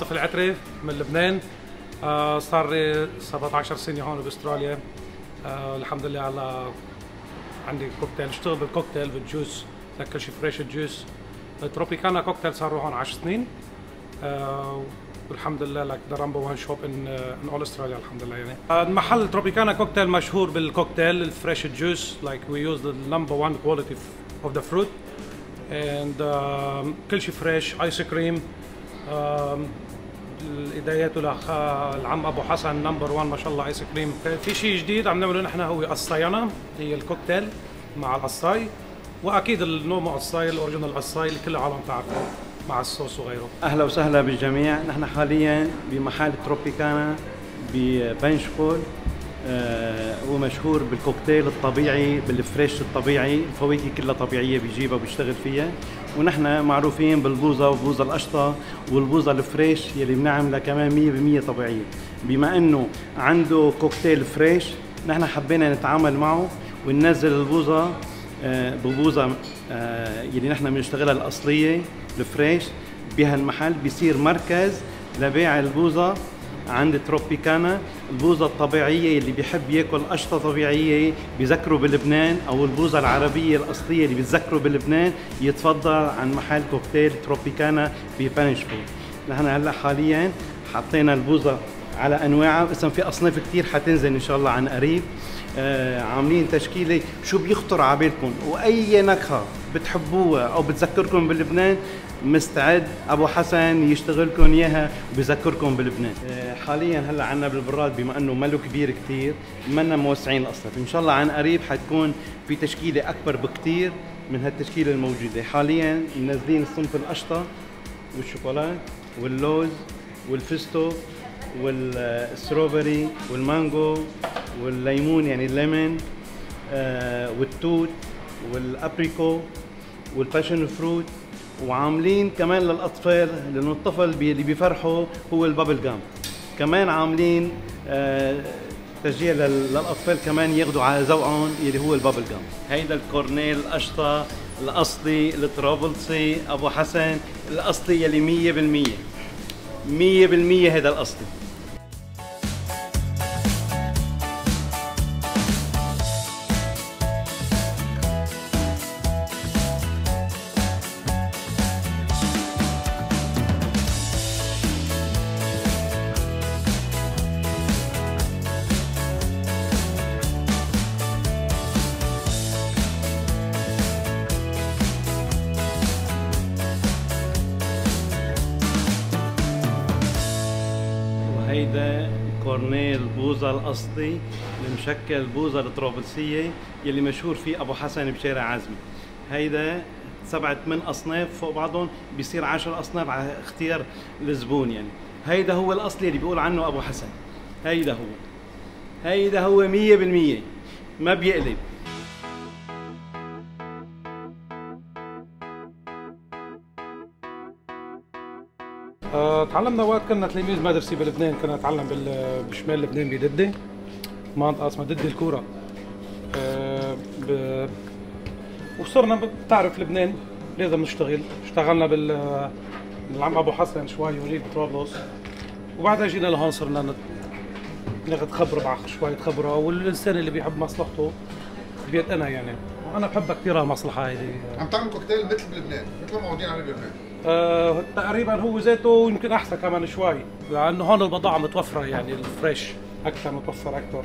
عاطف العتري من لبنان. آه صار لي 17 سنة هون بأستراليا. آه الحمد لله على عندي كوكتيل. اشتغل بالكوكتيل بال juice. كل شيء fresh ال juice تروبيكانا كوكتيل صار هون 10 سنين. آه والحمد لله the number one shop in uh, in all Australia الحمد لله. يعني المحل تروبيكانا كوكتيل مشهور بالكوكتيل ال fresh juice. use the number one quality f- of the fruit. And um, كل شيء فريش ايس كريم الايديات لأخ العم أبو حسن نمبر 1 ما شاء الله ايس كريم في شيء جديد عم نعمله نحن هو قصيانه هي الكوكتيل مع القصاي وأكيد النومو قصاي الاوريجينال قصاي اللي كل العالم تعرفه مع الصوص وغيره. أهلا وسهلا بالجميع نحن حاليا بمحل تروبيكانا ببنشكول آه هو مشهور بالكوكتيل الطبيعي بالفريش الطبيعي الفواكه كلها طبيعية بيجيبها وبيشتغل فيها. ونحن معروفين بالبوظه والبوظه القشطة والبوظه الفريش يلي بنعملها كمان 100% طبيعية. بما إنه عنده كوكتيل فريش نحن حبينا نتعامل معه وننزل البوظه آه، ببوظه آه، يلي نحن بنشتغلها الأصلية الفريش بهالمحل. بيصير مركز لبيع البوظه عند تروبيكانا البوظة الطبيعية اللي بيحب ياكل قشطة طبيعية بذكره بلبنان أو البوظة العربية الأصلية اللي بتذكره بلبنان يتفضل عن محل كوكتيل تروبيكانا ببانشفول نحن هلأ حاليا حطينا البوظة على أنواعها اسم في أصناف كثير حتنزل إن شاء الله عن قريب. آه عاملين تشكيلة شو بيخطر على بالكم وأي نكهة بتحبوها أو بتذكركم بلبنان مستعد أبو حسن يشتغلكم إياها وبذكركم بلبنان. آه حاليا هلأ عنا بالبراد بما إنه ماله كبير كثير منا موسعين الأصناف. إن شاء الله عن قريب حتكون في تشكيلة أكبر بكثير من هالتشكيلة الموجودة. حاليا منزلين الصنف القشطه والشوكولا واللوز والفستق وال strawberry والمانجو والليمون يعني الليمون آه والتوت وال abricot وال passion fruit وعاملين كمان للأطفال لأنه الطفل اللي بيفرحه هو ال bubble gum كمان عاملين آه تشجيع لل- للأطفال كمان ياخذوا على ذوقهم اللي هو ال bubble gum هيدا ال original القشطة الاصلي الترابلسي أبو حسن الاصلي يلي 100% 100% هذا الاصلي بوزا الأصلي المشكل بوزا الطرابلسيه يلي مشهور فيه أبو حسن بشارع عزمي هيدا سبعة ثمان أصناف فوق بعضهم بيصير عشر أصناف على اختيار الزبون يعني. هيدا هو الاصلي اللي بيقول عنه أبو حسن. هيدا هو. هيدا هو مية بالمية. ما بيقلب. تعلمنا وقت كنا تلاميذ مدرسي بلبنان كنا نتعلم بشمال لبنان بددة منطقة اسمها ددة الكورة. آه، ب... وصرنا بتعرف لبنان لازم نشتغل. اشتغلنا بال العم أبو حسن شوي هونيك بطرابلس وبعدها جينا لهون صرنا نت... ناخذ خبره مع شوية خبرة والإنسان اللي بيحب مصلحته بيتقنها يعني. وأنا بحبها كثير هالمصلحه هيدي عم تعمل كوكتيل مثل بلبنان مثل ما معودين عليه بلبنان. آه تقريبا هو ذاته يمكن أحسن كمان شوي لأنه هون البضاعة متوفرة يعني ال fresh أكثر متوفر أكثر.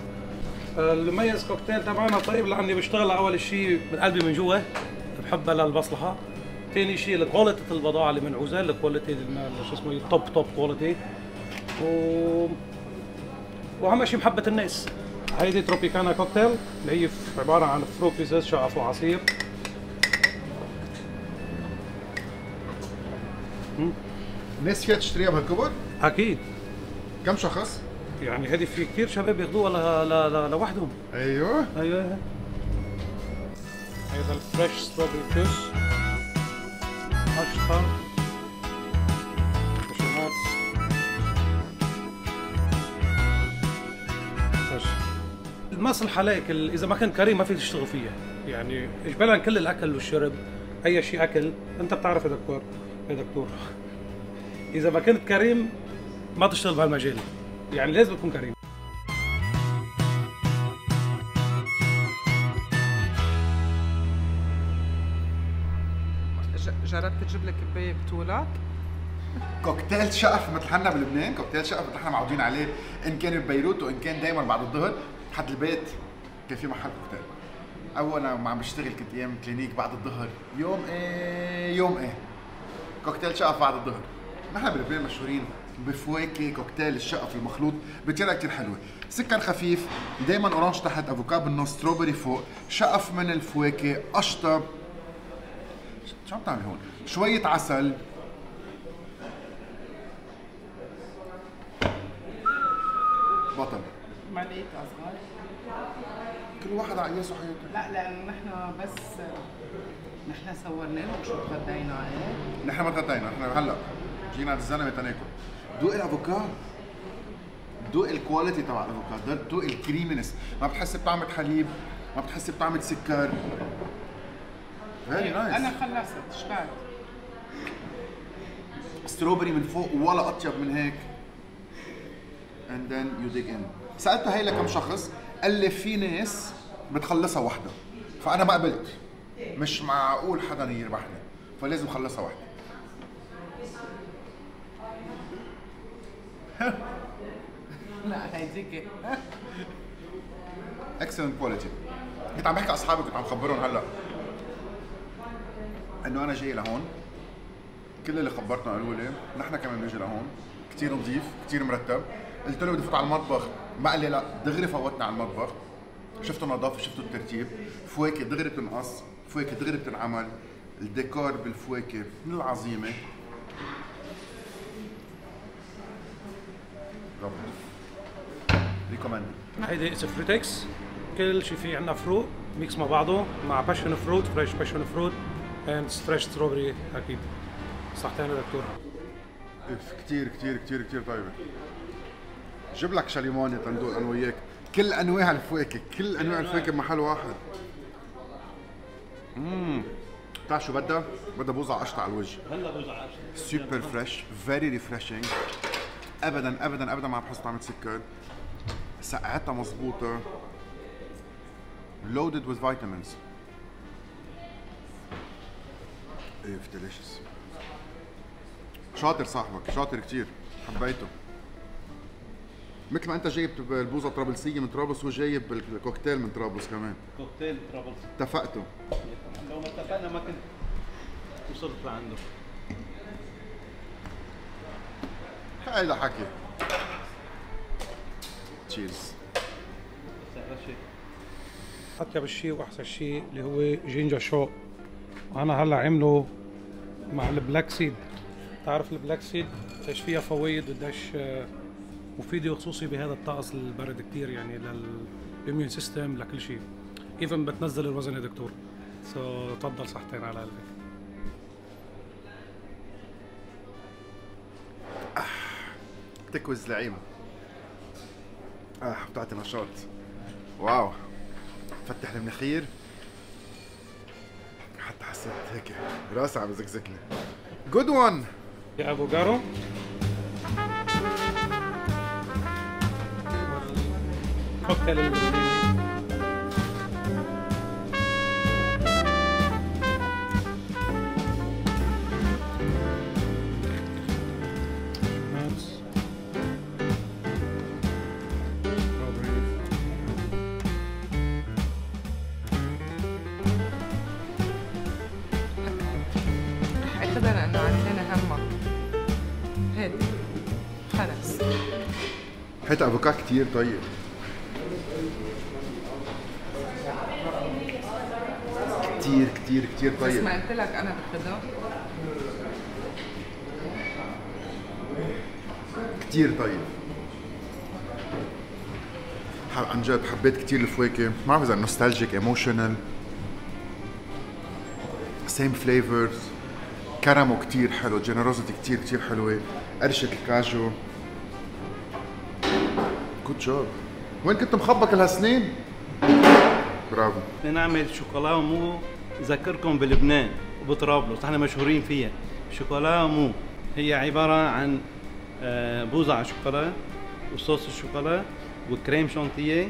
آه المميز كوكتيل تبعنا طيب لأني بشتغل أول شيء من قلبي من جوا بحبها للمصلحه ثاني شيء ال quality البضاعة اللي منعوزة ال quality شو اسمه top top quality و وأهم شيء محبة الناس. هيدي تروبيكانا كوكتيل اللي هي عبارة عن fruit pieces شقف وعصير. الناس فيها تشتريها بهالكبر؟ أكيد. كم شخص؟ يعني هذه في كثير شباب ياخذوها ل- ل- ل- لوحدهم. أيوه. أيوه. هذا ال fresh strawberry juice فريش. المصلحة لك ال- إذا ما كنت كريم ما فيك تشتغل فيها. يعني إجمالا كل الأكل والشرب أي شيء أكل أنت بتعرف يا دكتور يا دكتور؟ إذا ما كنت كريم ما تشتغل بهالمجال. يعني لازم تكون كريم؟ جربت تجيب لك كبايه بطولك؟ كوكتيل شقف مثل حنا بلبنان. كوكتيل شقف مثل حنا معودين عليه. إن كان ببيروت وإن كان دائما بعد الظهر حد البيت كان في محل كوكتيل. اول ما عم بشتغل كنت أيام clinic بعد الظهر. يوم إيه؟ يوم إيه؟ كوكتيل شقف بعد الظهر. نحن بلبنان مشهورين بفواكه كوكتيل الشقف المخلوط بطريقه كثير حلوة. سكر خفيف دائما orange تحت افوكادو بالنص strawberry فوق شقف من الفواكه قشطة. شو عم تعمل هون؟ شوية عسل. بطل. معلقه أصغر. كل واحد على قياسه حياته. لا لأنه نحن بس نحن صورنا لهم شو تغدينا إيه؟ نحن ما تغدينا نحن هلا جينا عند الزلمة تناكل. دوق الأفوكادو. دوق ال quality تبع الأفوكادو دوق ال creaminess ما بتحس بطعمة حليب ما بتحس بطعمة سكر. very أنا nice خلصت شبعت strawberry من فوق ولا أطيب من هيك. And then you dig in. سألته هي لكم شخص قال لي في ناس بتخلصها وحدة. فأنا ما قبلت. مش معقول حدا يربحني فلازم خلصها وحده لا هيديك excellent quality كنت عم بحكي أصحابي كنت عم خبرهم هلأ. إنه أنا جاي لهون. كل اللي خبرتنا قالوا لي نحن كمان بنجي لهون. كثير نظيف كثير مرتب. قلت له بدي فوت على المطبخ. ما قال لي لا دغري فوتني على المطبخ. شفتوا النظافة شفتوا الترتيب. فواكه دغري بتنقص. فواكه دغري بتنعمل الديكور بالفواكه من العظيمه recommend هيدي it's فروتكس كل شيء فيه عندنا fruit mix مع بعضه مع passion fruit fresh passion fruit and fresh strawberry أكيد صحتين يا دكتور. إف كثير كثير كثير كثير طيبة. جيب لك شاليموني تندوق أنا وياك كل أنواع الفواكه كل أنواع الفواكه بمحل واحد. امم بتعرف شو بدها؟ بدها بوظة قشطة على الوجه. هلا بوظة super fresh very refreshing ابدا ابدا ابدا ما عم بحس طعمه سكر سقعتها مضبوطه loaded with vitamins. إيه delicious. شاطر صاحبك شاطر كتير. حبيته. مثل ما انت جايب البوظة طرابلسيه من طرابلس هو جايب الكوكتيل من طرابلس كمان. كوكتيل طرابلس. اتفقتوا؟ لو ما اتفقنا ما كنت وصلت لعنده. هيدا حكي cheers اطيب شيء وأحسن شيء اللي هو ginger shot. أنا هلأ عمله مع ال black seed. تعرف ال black seed؟ قديش فيها فوائد قديش آه، مفيده وخصوصي بهذا الطقس البرد كتير يعني لل immune system لكل شيء. even بتنزل الوزن يا دكتور. so تفضل صحتين على قلبك. تكوز لعيبه آه بتعطي نشاط. wow. فتح المناخير حتى حسيت هيك راسي عم يزكزكني good one يا أبو جارو. كوكتيل اللبناني. اعتبر إنه عندنا همك هيك خلص كتير طيب كتير كتير كتير بس طيب ما قلت لك أنا باخذها كتير طيب. عن جد حبيت كتير الفواكه. ما بعرف إذا nostalgic emotional same flavors كرمه كتير حلو. generosity كتير كتير حلوة. قرشة الكاجو. good job وين كنت مخبى كل هالسنين؟ برافو نعمل شوكولا مو ذكركم بلبنان وبطرابلس إحنا مشهورين فيها. شوكولا مو هي عبارة عن آه، على شوكولا وصوص الشوكولا وكريم شانتيه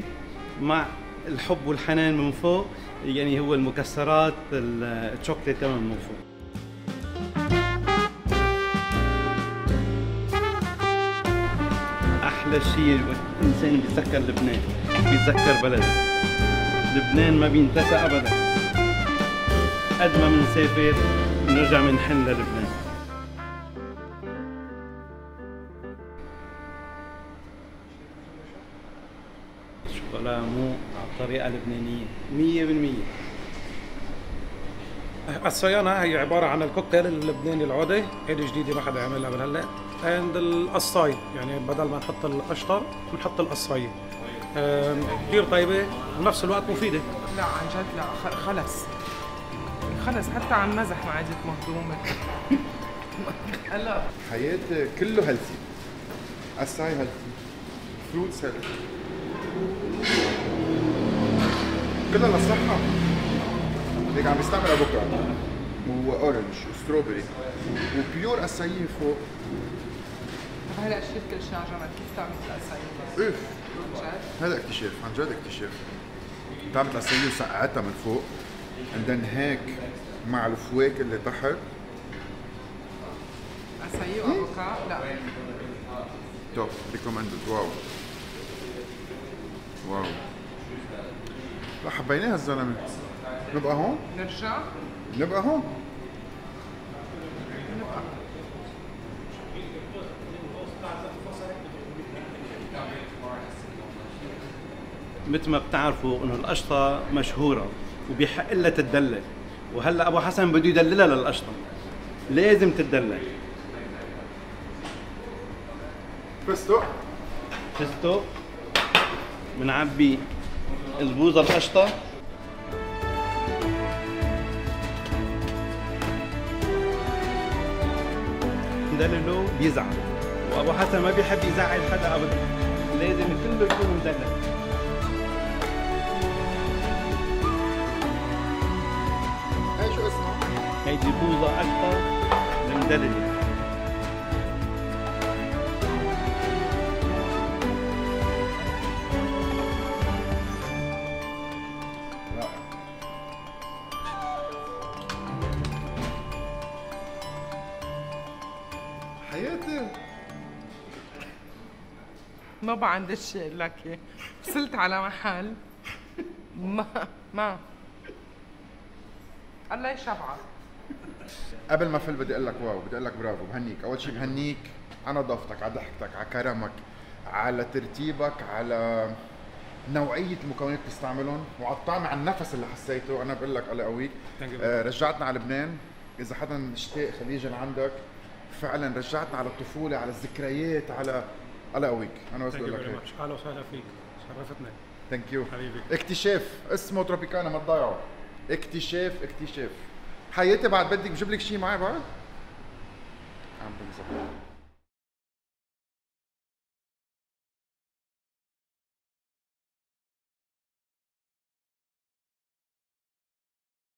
مع الحب والحنان من فوق يعني هو المكسرات الشوكليت كمان من فوق. أحلى شيء الإنسان بيتذكر لبنان بيتذكر بلده. لبنان ما بينتسى ابدا. قد ما بنسافر بنرجع بنحن للبنان. الشوكولا مو على الطريقة اللبنانية. مية بالمية. الصيانة هي عبارة عن الكوكتيل اللبناني العودي. هيدي جديدة ما حدا عملها من هلأ. عند القصاي يعني بدل ما نحط القشطة بنحط القصاية آم، كثير طيبة وبنفس الوقت مفيدة. لا عن جد لا خ- خلص. خلص حتى عم مزح ما عادت مهضومة هلا. حياتي كله هيلثي الاسايي healthy fruits healthy كلها للصحة. هيك عم بيستعمل افوكادو و orange و strawberry و pure اسايي فوق هلا شفت كل شيء جنب. كيف تعمل الاسايي؟ اوف جد؟ هذا اكتشاف عن جد اكتشاف. تعمل الاسايي وسقعتها من فوق. عندن هيك مع الفواكه اللي تحت. اسايي وافوكا لا. top recommended wow. wow. حبيناها الزلمة. نبقى هون نرجع نبقى هون مثل ما بتعرفوا إنه القشطة مشهورة وبيحق لها تدلل وهلأ أبو حسن بده يدللها للقشطة. لازم تدلل فستق فستق بنعبي القشطة ندلله بيزعل. وابو حسن ما بيحب يزعل حدا ابدا. لازم كله يكون مدلل هاي شو اسمها؟ هيدي بوظة قشطة المدللة رائع ما شيء أقول لك. وصلت على محل. ما ما. الله يشبعك قبل ما فل بدي أقول لك واو بدي أقول لك برافو بهنيك. أول شيء بهنيك على نظافتك على ضحكتك على كرمك على ترتيبك على نوعية المكونات اللي بتستعملهم وعلى الطعم على النفس اللي حسيته. أنا بقول لك الله يقويك. آه رجعتنا على لبنان. إذا حدا اشتاق خليه يجي لعندك فعلا رجعتنا على الطفولة على الذكريات على الله يقويك أنا بس بقول لك أهلا وسهلا فيك. شرفتنا. ثانك يو حبيبي. اكتشاف. اسمه تروبيكانا ما تضيعوا اكتشاف اكتشاف. حياتي بعد بدك بجيب لك شيء معي بعد؟ عم بمزح